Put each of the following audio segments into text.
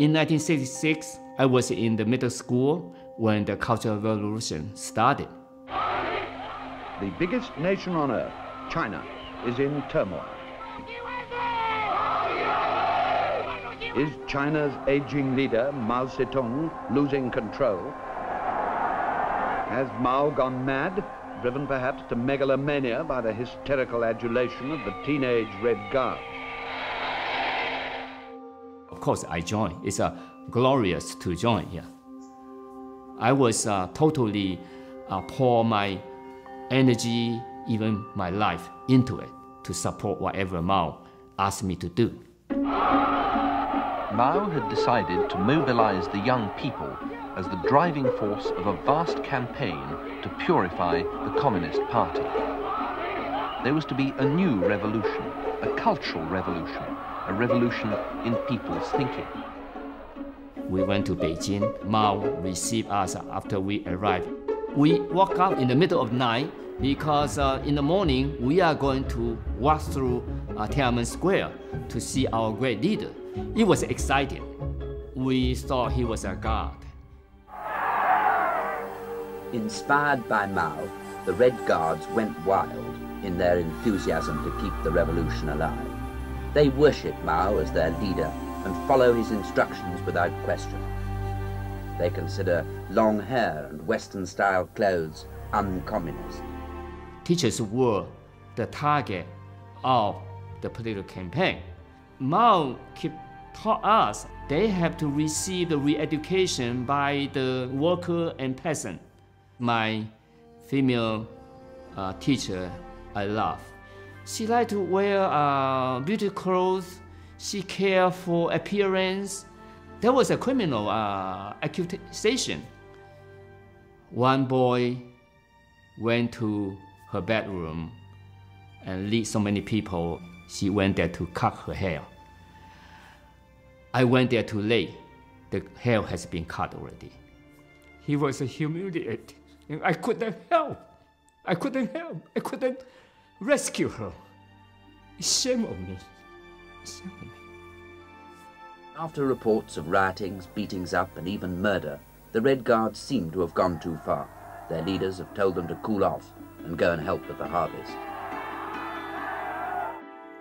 In 1966, I was in the middle school when the Cultural Revolution started. The biggest nation on earth, China, is in turmoil. Is China's aging leader, Mao Zedong, losing control? Has Mao gone mad, driven perhaps to megalomania by the hysterical adulation of the teenage Red Guard? Of course, I joined. It's uh, glorious to join here. I was uh, totally uh, pour my energy, even my life, into it to support whatever Mao asked me to do. Mao had decided to mobilize the young people as the driving force of a vast campaign to purify the Communist Party. There was to be a new revolution, a cultural revolution, a revolution in people's thinking. We went to Beijing. Mao received us after we arrived. We walk out in the middle of night because uh, in the morning we are going to walk through uh, Tiananmen Square to see our great leader. It was exciting. We thought he was a god. Inspired by Mao, the Red Guards went wild in their enthusiasm to keep the revolution alive. They worship Mao as their leader and follow his instructions without question. They consider long hair and Western-style clothes uncommunist. Teachers were the target of the political campaign. Mao taught us they have to receive the re-education by the worker and peasant my female uh, teacher I love. She like to wear uh, beauty clothes. She care for appearance. There was a criminal uh, accusation. One boy went to her bedroom and lead so many people. She went there to cut her hair. I went there too late. The hair has been cut already. He was humiliated. I couldn't help. I couldn't help. I couldn't rescue her. Shame on me. Shame on me. After reports of riotings, beatings up, and even murder, the Red Guards seem to have gone too far. Their leaders have told them to cool off and go and help with the harvest.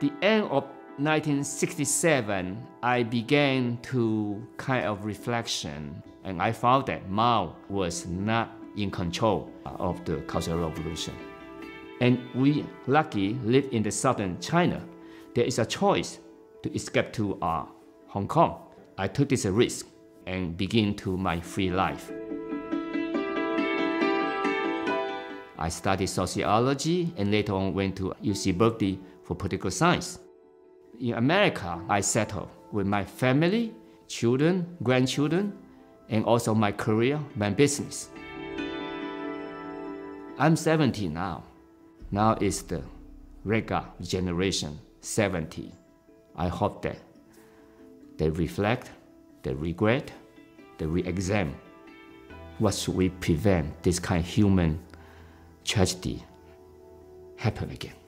The end of 1967, I began to kind of reflection, and I found that Mao was not in control of the Cultural Revolution. And we lucky live in the southern China. There is a choice to escape to uh, Hong Kong. I took this risk and begin to my free life. I studied sociology and later on went to UC Berkeley for political science. In America, I settled with my family, children, grandchildren, and also my career, my business. I'm 70 now. Now is the Red Guard generation 70. I hope that they reflect, they regret, they re-examine what should we prevent this kind of human tragedy happen again.